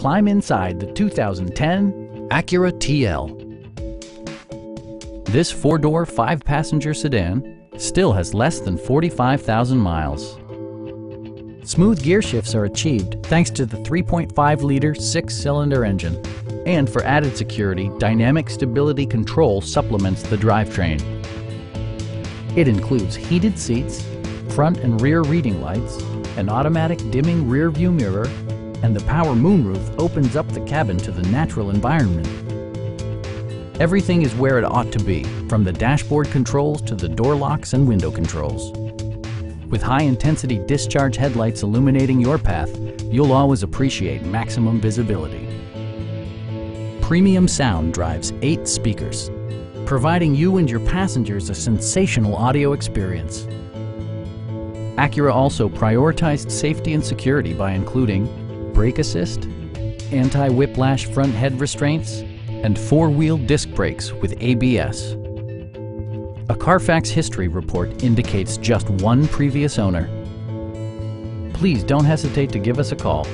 climb inside the 2010 Acura TL. This four-door, five-passenger sedan still has less than 45,000 miles. Smooth gear shifts are achieved thanks to the 3.5-liter six-cylinder engine. And for added security, Dynamic Stability Control supplements the drivetrain. It includes heated seats, front and rear reading lights, an automatic dimming rear view mirror, and the power moonroof opens up the cabin to the natural environment. Everything is where it ought to be, from the dashboard controls to the door locks and window controls. With high-intensity discharge headlights illuminating your path, you'll always appreciate maximum visibility. Premium sound drives eight speakers, providing you and your passengers a sensational audio experience. Acura also prioritized safety and security by including brake assist, anti-whiplash front head restraints, and four-wheel disc brakes with ABS. A Carfax history report indicates just one previous owner. Please don't hesitate to give us a call